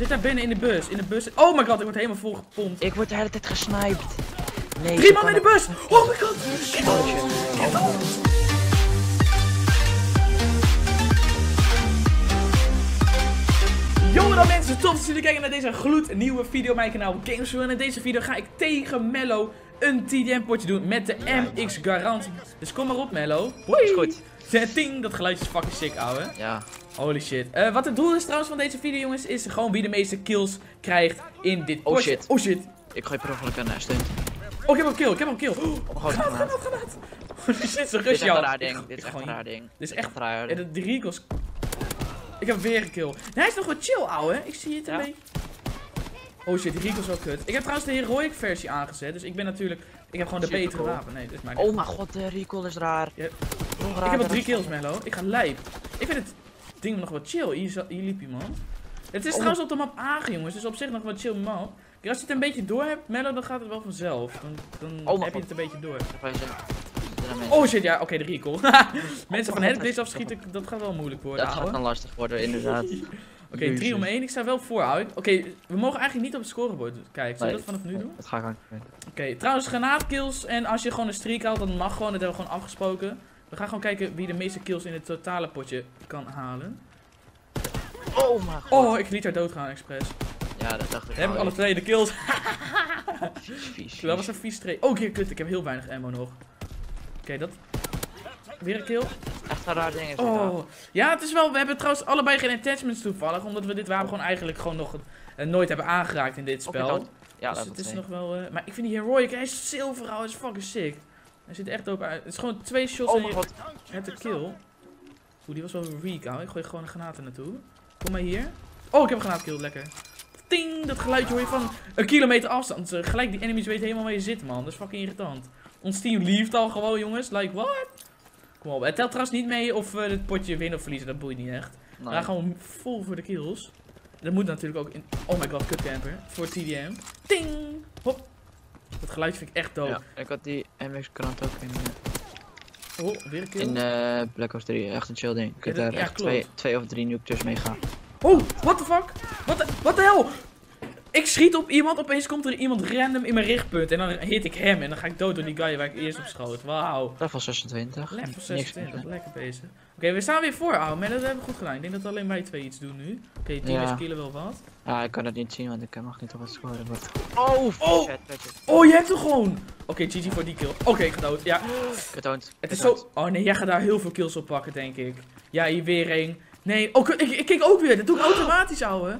Zit daar binnen in de bus. In de bus. Oh my god, ik word helemaal vol gepompt. Ik word de hele tijd gesniped. Nee, Drie man in de bus! Oh my god! Oh. Yo dan mensen, tof dat jullie kijken naar deze gloednieuwe video op mijn kanaal Games En in deze video ga ik tegen Mello een TDM potje doen met de MX garantie. Dus kom maar op Mello. Hoi! Is goed. Ting, dat geluidje is fucking sick ouwe. Ja. Holy shit. Eh, wat het doel is trouwens van deze video jongens, is gewoon wie de meeste kills krijgt in dit potje. shit. Oh shit. Ik gooi per ongeluk een uh, stunt. Oh, ik heb een kill, ik heb een kill. Oh, Oh, grote granaat, granaat. granaat, granaat. Holy shit, zo'n Dit is echt een raar ding. Ik- Dit ik is echt een raar ding. Dit is echt raar. Ja, de, de recalls. Ik heb weer een kill. Nee, hij is nog wat chill, ouwe. Ik zie het ermee. Oh shit, die recalls is wel kut. Ik heb trouwens de heroic versie aangezet. Dus ik ben natuurlijk... Ik heb gewoon de betere wapen. Nee, dit is mijn... Oh mijn god, de recall is raar. Ik heb al drie kills, Mello. Ik ga lijp. Ik vind het ding nog wat chill. Hier, liep iemand. Het is Oh. trouwens op de map Agen, jongens. Dus op zich nog wat chill map. Kijk, als je het een beetje door hebt, Mello, dan gaat het wel vanzelf. Dan, dan Oh, heb je het een beetje door. Oh shit, ja, oké, de recall. Mensen van dat- afschieten, dat gaat wel moeilijk worden, Dat gaat dan lastig worden, inderdaad. Oké, 3 om 1. Ik sta wel voor. Oké, we mogen eigenlijk niet op het scorebord kijken. Zullen we dat vanaf nu doen? Dat ga ik ook Oké, trouwens, granaatkills. En als je gewoon een streak haalt, dan mag gewoon. Dat hebben we gewoon afgesproken. We gaan gewoon kijken wie de meeste kills in het totale potje kan halen. Oh mijn god. Oh, ik liet haar doodgaan, expres. Ja, dat dacht ik Dan heb ik al. alle twee de kills. Vies, vies, Dat was vies. een vies streek. Oh, keer kut. Ik heb heel weinig ammo nog. Oké, dat. Weer een kill. Echt een raar ding is Oh. Ja, het is wel. We hebben trouwens allebei geen attachments toevallig. Omdat we dit wapen gewoon eigenlijk gewoon nog eh, nooit hebben aangeraakt in dit spel. dan- Ja, dus dat het is is nog wel. eh, maar ik vind die heroic. Hij is zilver, ouwe. Hij is fucking sick. Hij ziet er echt op uit. Het is gewoon twee shots Oh en je hebt een kill. Oeh, die was wel weak, ouwe. Ik gooi gewoon een granaat er naartoe. Kom maar hier. Oh, ik heb een granaat kill. Lekker. Ting! Dat geluidje hoor je van een kilometer afstand. Gelijk die enemies weten helemaal waar je zit, man. Dat is fucking irritant. Ons team lieft al gewoon, jongens. Like, what? Kom op. Het telt trouwens niet mee of we het potje winnen of verliezen. Dat boeit niet echt. We Nee. gaan gewoon vol voor de kills. Dat moet natuurlijk ook in... Oh my god, cutcamper. Voor TDM. Ting! Hop. Dat geluidje vind ik echt dope. Ja, ik had die MX krant ook in, eh, Oh, weer een kill. in eh, Black Ops 3. Echt een chill ding. Dat- daar echt twee, twee of drie nuke tussen meegaan. Oh, what the fuck? Wat de, what the hell? Ik schiet op iemand, opeens komt er iemand random in mijn richtpunt. En dan hit ik hem en dan ga ik dood door die guy waar ik eerst op schoot. Wauw. Level 26. Level Niks 26, mis, hè? lekker bezig. Oké, we staan weer voor, ouwe. Maar dat hebben we goed gedaan. Ik denk dat alleen wij twee iets doen nu. Oké, team Ja. is killen wel wat. Ja, ik kan het niet zien, want ik mag niet op het scorebord. Oh, Oh! Chat, Oh, je hebt hem gewoon! Oké, GG voor die kill. Oké, ik ga dood. Ja, Getoond. het is zo... Oh nee, jij gaat daar heel veel kills op pakken, denk ik. Ja, hier weer een. Nee, oh, ik, ik kijk ook weer. Dat doe ik automatisch, ouwe.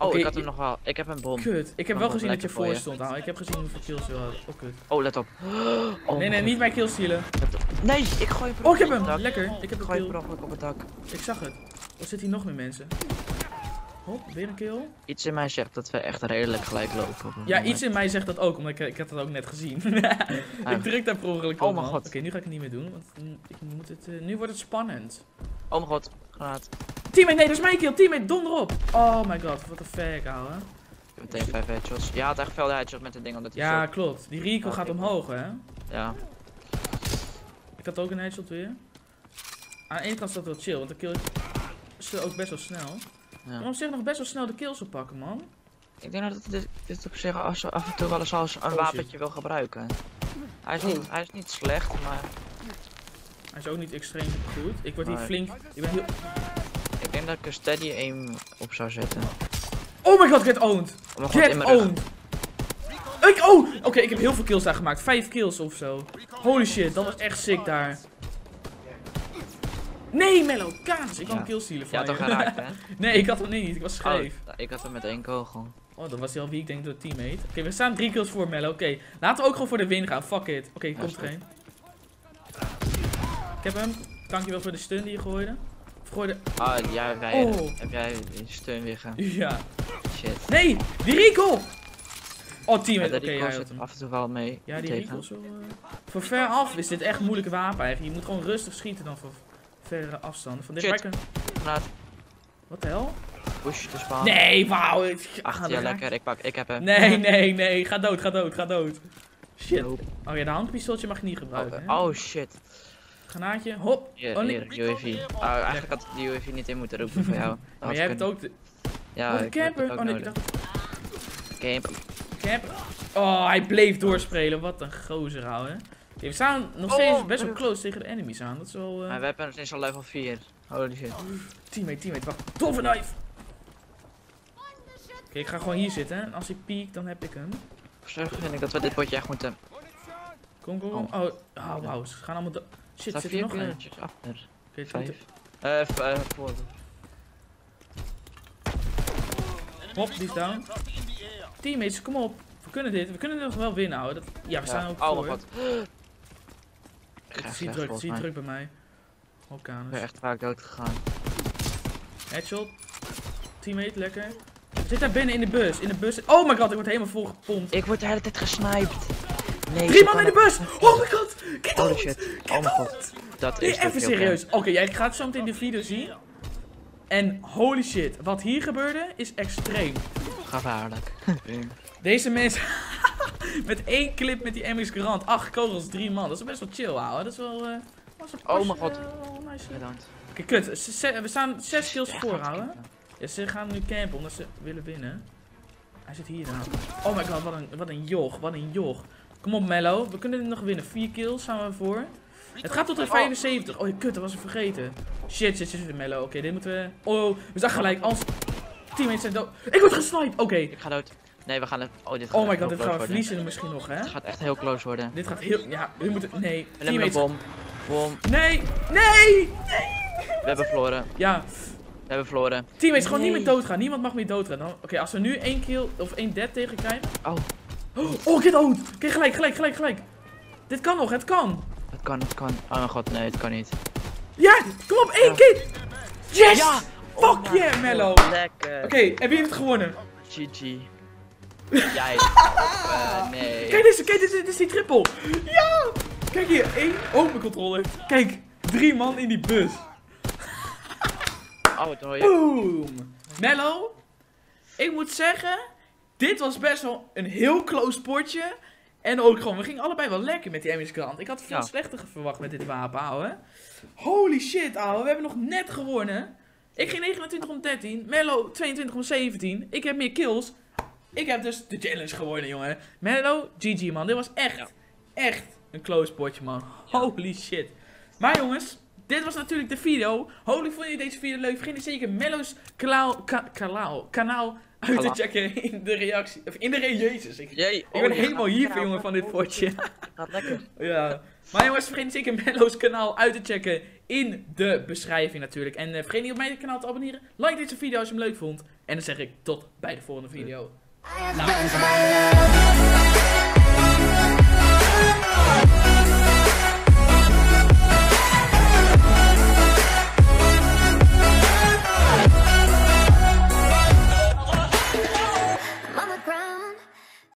Oh, ik had hem nog wel. Ik heb een bom. Kut. Ik heb wel gezien dat je voor je. stond. Ik heb gezien hoeveel kills je had. Oh, kut. Oh, let op. Oh, nee, nee, mijn niet mijn kills stealen. Nee, ik gooi per Oh, ik heb hem. Lekker. Ik heb gooi ongeluk op het dak. Ik zag het. Er zitten hier nog meer mensen. Hop, weer een kill. Iets in mij zegt dat we echt redelijk gelijk lopen. Ja, iets in mij zegt dat ook, omdat ik, ik had het ook net gezien. ik druk daar per ongeluk Oh op, mijn man. god. Oké, nu ga ik het niet meer doen, want ik moet het, eh, nu wordt het spannend. Oh mijn god, granaat. Teammate, nee, dat is mijn kill. Teammate, donder op. Oh my god, wat een fuck, ouwe. Ik heb meteen 5 headshots. Ja, het echt veel headshots met het ding omdat hij Ja, zo- klopt. Die Oh, gaat ik- omhoog, hè. Ja. Ik had ook een headshot weer. Aan de ene kant dat wel chill, want de kill is ook best wel snel. ja. Maar op zich nog best wel snel de kills oppakken, man. Ik denk dat dit, dit op zich als, af en toe wel eens als een Oh, wapentje wil gebruiken. Hij is, niet, hij is niet slecht, maar Hij is ook niet extreem goed. Ik word hier Nee. flink... Ik ben heel... ik denk dat ik een steady aim op zou zetten. Oh my god, get owned! Oh mijn god, in Get owned! Ik, oh! Oké, ik heb heel veel kills daar gemaakt. Vijf kills of zo. Holy shit, dat was echt sick daar. Nee, Mello, kaas! Ik wou Ja. een kill stealen Je van had je. toch geraakt, hè? nee, ik had hem niet. Ik was scheef. Oh, ik had hem met één kogel. Oh, dan was hij al wie ik denk door teammate. Oké, we staan drie kills voor Mello. Oké, laten we ook gewoon voor de win gaan. Fuck it. Oké, Ja, komt er. Ik heb hem. Dankjewel voor de stun die je gooide. Of gooide... Ah, ja, wij, Oh. heb jij die steun weer ge... Ja. Shit. Nee, die recall! Oh, Ja, teammate. de Oké, recall hij zit af en toe wel mee. Ja, die recall zo. eh, Voor ver af is dit echt een moeilijke wapen eigenlijk. Je moet gewoon rustig schieten dan voor verre afstanden. Van dit Shit. Wat de hel? push de spaan. Nee, wauw. ik- Ach, ah, ja, lekker. Ik pak, ik heb hem. Nee, nee, nee. Ga dood, ga dood, ga dood. Shit. Oh ja, de handpistooltje mag je niet gebruiken. Oh, oh, shit. Granaatje, hop. Hier, Oh, nee. hier, UAV. Ah, eigenlijk had ik die UAV niet in moeten roepen voor jou. Maar jij hebt ook de... Ja, heb camper. Oh nee, ik dacht Camper. camper. Oh, hij bleef doorspelen. Wat een gozer, ouwe. Oké, we staan nog Oh, steeds best wel terug. close tegen de enemies aan. Dat is wel... eh, Maar we hebben nog steeds al level 4. Holy shit. Teammate, teammate, wacht. Toffe knife! Oké, ik ga gewoon hier zitten. En als hij piekt, dan heb ik hem. Zo vind ik dat we dit potje echt moeten. Kom, kom, kom. Oh, oh wauw. Ze gaan allemaal... Shit, Staat zit er nog een? Oké, achter. komt Vijf. Eh, eh, voor. Hop, die is down. Teammates, kom op. We kunnen dit. We kunnen dit nog wel winnen, ouwe. Dat... Ja, we staan ook voor. Het is slecht niet druk, het druk bij mij. Op Ik ben kanus. echt vaak dood gegaan. Headshot. Teammate, lekker. Zitten daar binnen in de bus. In de bus. Oh my god, ik word helemaal vol gepompt. Ik word de hele tijd gesniped. Nee, Drie man in de bus! Oh my god! Get out! shit. Get Oh mijn out! god. Dat Nee, is even serieus. Oké, jij gaat zo meteen de video zien. En holy shit, wat hier gebeurde is extreem. Gevaarlijk. Deze mensen met één clip met die MX Grand, acht kogels, drie man. Dat is best wel chill, ouwe. Dat is wel. eh was een Oh mijn god. eh, nice. Bedankt. Oké, kut. We staan zes kills voor, ouwe. Ja, ze gaan nu campen omdat ze willen winnen. Hij zit hier dan. Oh my god, wat een, wat een joch, wat een joch. Kom op, Mello. We kunnen dit nog winnen. Vier kills staan we voor. Het gaat tot de 75. Oh, kut, dat was ik vergeten. Shit, shit, shit, Mello. Oké, dit moeten we... Oh, we zijn gelijk. Als teammates zijn dood. Ik word gesniped. Oké. Ik ga dood. Nee, we gaan het. Oh, dit gaat Oh my god, dit gaan we worden. verliezen misschien nog, hè? Het gaat echt heel close worden. Dit gaat heel... Ja, we moeten... Nee. We hebben een bom. Bom. Nee! Nee! We hebben verloren. Ja, We hebben verloren. teammates, gewoon niet Nee. meer doodgaan. Niemand mag meer doodgaan. Oké, als we nu één kill of één dead tegen krijgen... Oh, Oh, get out! Oké, gelijk, gelijk, gelijk, gelijk. Dit kan nog, het kan. het kan, het kan. Oh mijn god, nee, het kan niet. Ja, kom op, één Ja. kill! Yes! Ja! Fuck Oh my yeah, Mello. Lekker. Oké, en wie heeft gewonnen? GG. Jij. Nee. Kijk deze, kijk, dit, dit is die triple. Ja! Kijk hier, één. Oh, mijn controller. Kijk, drie man in die bus. Oh, het hoor je. Boom! Mello, ik moet zeggen, dit was best wel een heel close potje. En ook gewoon, we gingen allebei wel lekker met die Emmys krant. Ik had veel Ja. slechter verwacht met dit wapen, ouwe. Holy shit, ouwe. We hebben nog net gewonnen. Ik ging 29 om 13. Mello 22 om 17. Ik heb meer kills. Ik heb dus de challenge gewonnen, jongen. Mello, GG, man. Dit was echt, Ja. echt een close potje, man. Holy shit. Maar jongens, dit was natuurlijk de video. Hopelijk vond je deze video leuk. Vergeet niet zeker Mello's kanaal, ka- kanaal, kanaal uit te checken in de reactie. Of in de re Jezus. Ik, Jee. ik ben helemaal hier voor jongen van dit potje. Gaat lekker. ja. Maar jongens, vergeet niet zeker Mello's kanaal uit te checken in de beschrijving natuurlijk. En eh, vergeet niet op mijn kanaal te abonneren. Like deze video als je hem leuk vond. En dan zeg ik tot bij de volgende video. I